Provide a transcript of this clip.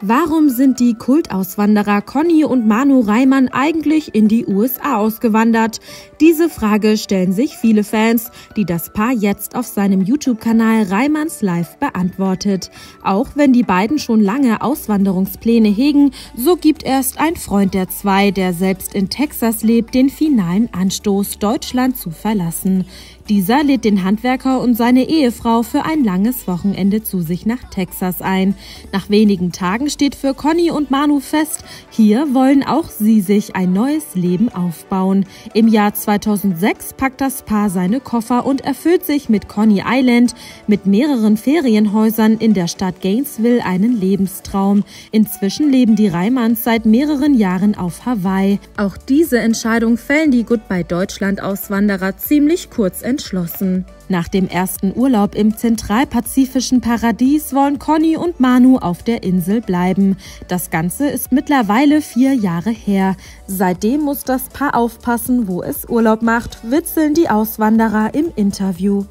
Warum sind die Kultauswanderer Conny und Manu Reimann eigentlich in die USA ausgewandert? Diese Frage stellen sich viele Fans, die das Paar jetzt auf seinem YouTube-Kanal Reimanns Live beantwortet. Auch wenn die beiden schon lange Auswanderungspläne hegen, so gibt erst ein Freund der zwei, der selbst in Texas lebt, den finalen Anstoß, Deutschland zu verlassen. Dieser lädt den Handwerker und seine Ehefrau für ein langes Wochenende zu sich nach Texas ein. Nach wenigen Tagen steht für Conny und Manu fest, hier wollen auch sie sich ein neues Leben aufbauen. Im Jahr 2006 packt das Paar seine Koffer und erfüllt sich mit Conny Island mit mehreren Ferienhäusern in der Stadt Gainesville einen Lebenstraum. Inzwischen leben die Reimanns seit mehreren Jahren auf Hawaii. Auch diese Entscheidung fällen die Goodbye Deutschland Auswanderer ziemlich kurz entschlossen. Nach dem ersten Urlaub im zentralpazifischen Paradies wollen Conny und Manu auf der Insel bleiben. Das Ganze ist mittlerweile vier Jahre her. Seitdem muss das Paar aufpassen, wo es Urlaub macht, witzeln die Auswanderer im Interview.